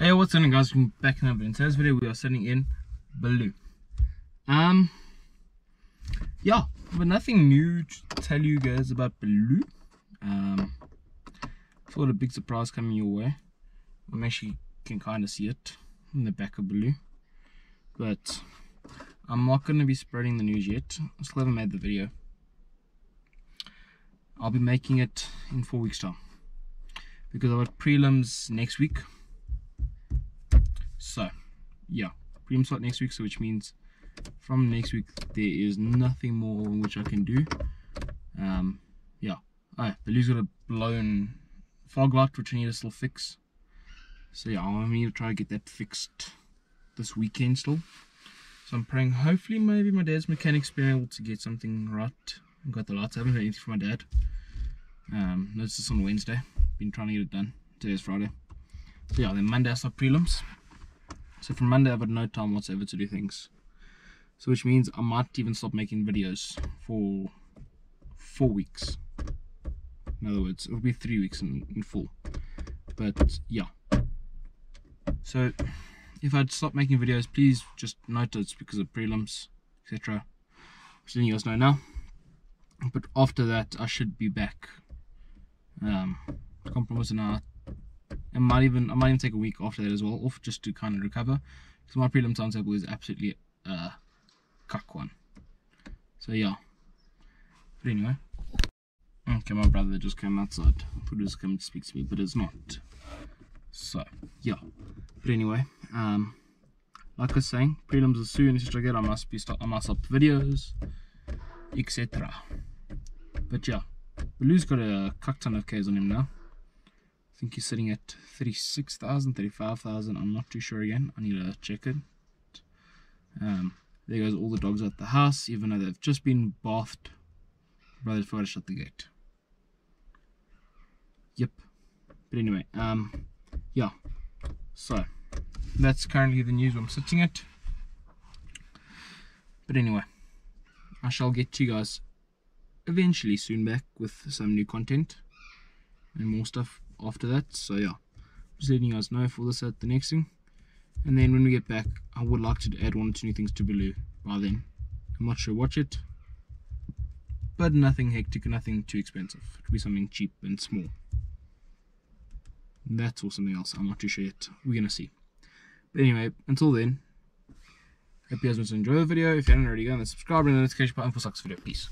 Hey, what's going on guys? Welcome back in in today's video we are sitting in Baloo. Um, yeah, but nothing new to tell you guys about Baloo. Um, thought a big surprise coming your way. I'm actually can kind of see it in the back of Baloo, but I'm not going to be spreading the news yet. I still haven't made the video. I'll be making it in four weeks time because I've got prelims next week yeah prelim start next week so which means from next week there is nothing more which I can do. Um yeah. Oh Baloo's got a blown fog light which I need to still fix. So yeah I need to try to get that fixed this weekend still. So I'm praying hopefully maybe my dad's mechanic's been able to get something right. I got the lights I haven't heard anything from my dad. Um noticed this on Wednesday. Been trying to get it done. Today's Friday. So yeah then Monday I start prelims so from Monday I've got no time whatsoever to do things. So which means I might even stop making videos for four weeks. In other words, it'll be three weeks in, in full. But yeah. So if I'd stop making videos, please just note it's because of prelims, etc. Just letting you guys know now. But after that I should be back. Um compromise now I might even I might even take a week after that as well off just to kind of recover because my prelim timetable is absolutely a uh, cuck one. So yeah. But anyway. Okay, my brother just came outside. Was coming to speak to me, but it's not. So yeah. But anyway, um like I was saying, prelims are soon, etc. I get I must be start I must up videos, etc. But yeah. Baloo's got a cuck ton of Ks on him now. I think he's sitting at 36,000, 35,000. I'm not too sure again. I need to check it. Um, there goes all the dogs at the house, even though they've just been bathed. Brother forgot to shut the gate. Yep. But anyway, um, yeah. So, that's currently the news I'm sitting at. But anyway, I shall get to you guys eventually soon back with some new content and more stuff after that. So yeah, just letting you guys know for this at the next thing. And then when we get back, I would like to add one or two new things to Baloo by then. I'm not sure watch it. But nothing hectic, nothing too expensive. It'll be something cheap and small. That's or something else. I'm not too sure yet. We're gonna see. But anyway, until then, hope you guys enjoy the video. If you haven't already, go and subscribe and the notification button for sucks video. Peace.